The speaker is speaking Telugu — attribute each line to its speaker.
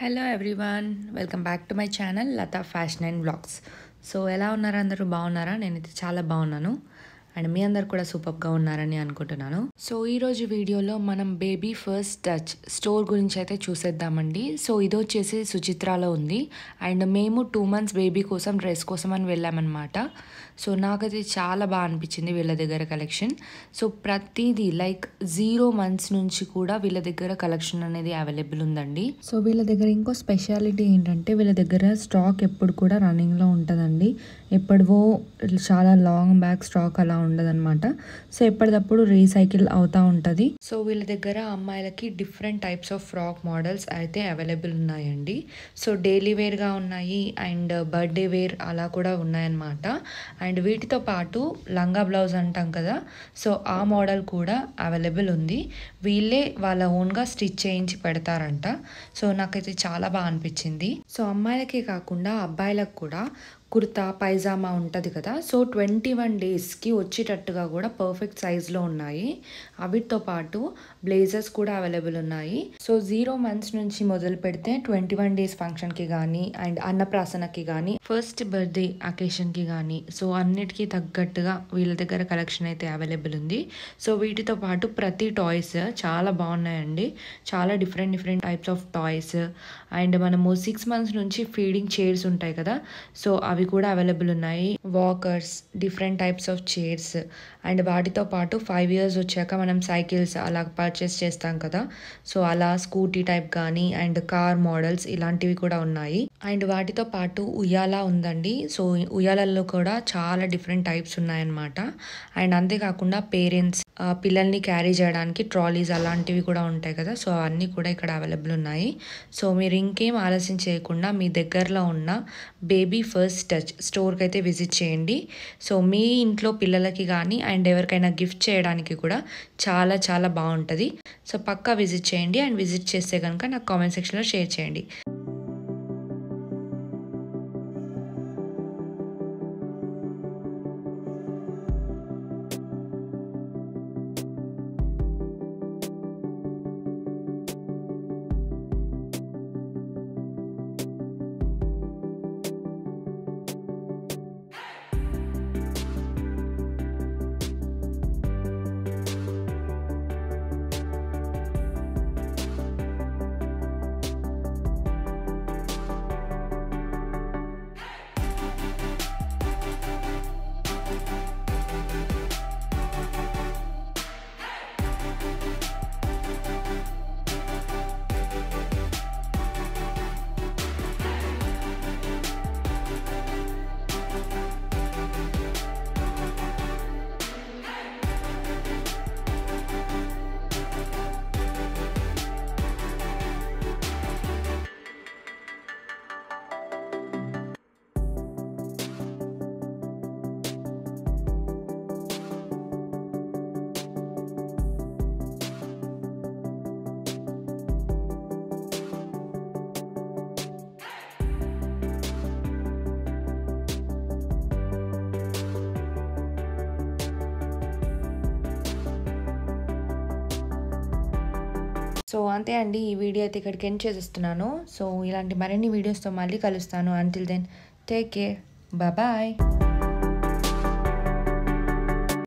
Speaker 1: Hello everyone welcome back to my channel Latha fashion and blogs so ఎలా ఉన్నారు అందరూ? బాగున్నారా? నేనైతే చాలా బాగున్నాను. అండ్ మీ అందరు కూడా సూపర్గా ఉన్నారని అనుకుంటున్నాను. సో ఈరోజు వీడియోలో మనం బేబీ ఫస్ట్ టచ్ స్టోర్ గురించి అయితే చూసేద్దామండి. సో ఇది వచ్చేసి సుచిత్రాలో ఉంది. అండ్ మేము టూ మంత్స్ బేబీ కోసం డ్రెస్ కోసం అని వెళ్ళామన్నమాట. సో నాకైతే చాలా బాగా అనిపించింది వీళ్ళ దగ్గర కలెక్షన్. సో ప్రతిదీ లైక్ జీరో మంత్స్ నుంచి కూడా వీళ్ళ దగ్గర కలెక్షన్ అనేది అవైలబుల్ ఉందండి. సో వీళ్ళ దగ్గర ఇంకో స్పెషాలిటీ ఏంటంటే వీళ్ళ దగ్గర స్టాక్ ఎప్పుడు కూడా రన్నింగ్లో ఉంటుందండి. ఎప్పటివో చాలా లాంగ్ బ్యాక్ స్టాక్ అలా ఉండదన్నమాట. సో ఎప్పటికప్పుడు రీసైకిల్ అవుతూ ఉంటుంది. సో వీళ్ళ దగ్గర అమ్మాయిలకి different types of frock models అయితే అవైలబుల్ ఉన్నాయండి. సో డైలీ వేర్గా ఉన్నాయి అండ్ బర్త్డే వేర్ అలా కూడా ఉన్నాయన్నమాట. అండ్ వీటితో పాటు లంగా బ్లౌజ్ అంటాం కదా సో ఆ మోడల్ కూడా అవైలబుల్ ఉంది. వీళ్ళే వాళ్ళ ఓన్గా స్టిచ్ చేయించి పెడతారంట. సో నాకైతే చాలా బాగా అనిపించింది. సో అమ్మాయిలకే కాకుండా అబ్బాయిలకు కూడా కుర్తా పైజామా ఉంటుంది కదా. సో ట్వంటీ వన్ డేస్కి వచ్చేటట్టుగా కూడా పర్ఫెక్ట్ సైజ్లో ఉన్నాయి. వాటితో పాటు బ్లేజర్స్ కూడా అవైలబుల్ ఉన్నాయి. సో జీరో మంత్స్ నుంచి మొదలు పెడితే ట్వంటీ వన్ డేస్ ఫంక్షన్కి కానీ అండ్ అన్నప్రాసనకి కానీ ఫస్ట్ బర్త్డే అకేషన్కి కానీ సో అన్నిటికీ తగ్గట్టుగా వీళ్ళ దగ్గర కలెక్షన్ అయితే అవైలబుల్ ఉంది. సో వీటితో పాటు ప్రతి టాయ్స్ చాలా బాగున్నాయండి. చాలా different different types of toys. And మనము సిక్స్ మంత్స్ నుంచి ఫీడింగ్ చైర్స్ ఉంటాయి కదా. సో అవి కూడా అవైలబుల్ ఉన్నాయి. Walkers different types of chairs and వాటితో పాటు ఫైవ్ ఇయర్స్ వచ్చాక మనం సైకిల్స్ అలా పర్చేస్ చేస్తాం కదా. సో అలా స్కూటీ టైప్ కానీ అండ్ కార్ మోడల్స్ ఇలాంటివి కూడా ఉన్నాయి. అండ్ వాటితో పాటు ఉయ్యాల ఉందండి. సో ఉయ్యాలల్లో కూడా చాలా డిఫరెంట్ టైప్స్ ఉన్నాయన్నమాట. అండ్ అంతేకాకుండా పేరెంట్స్ పిల్లల్ని క్యారీ చేయడానికి ట్రాలీస్ అలాంటివి కూడా ఉంటాయి కదా. సో అవన్నీ కూడా ఇక్కడ అవైలబుల్ ఉన్నాయి. సో మీరు ఇంకేం ఆలస్యం చేయకుండా మీ దగ్గరలో ఉన్న బేబీ ఫస్ట్ టచ్ స్టోర్కి అయితే విజిట్ చేయండి. సో మీ ఇంట్లో పిల్లలకి కానీ అండ్ ఎవరికైనా గిఫ్ట్ చేయడానికి కూడా చాలా చాలా బాగుంటుంది. సో పక్కా విజిట్ చేయండి. అండ్ విజిట్ చేస్తే కనుక నాకు కామెంట్ సెక్షన్లో షేర్ చేయండి. సో అంతే అండి ఈ వీడియో అయితే ఇక్కడికి ఎండ్ చేసేస్తున్నాను. సో ఇలాంటి మరిన్ని వీడియోస్తో మళ్ళీ కలుస్తాను. Until then take care bye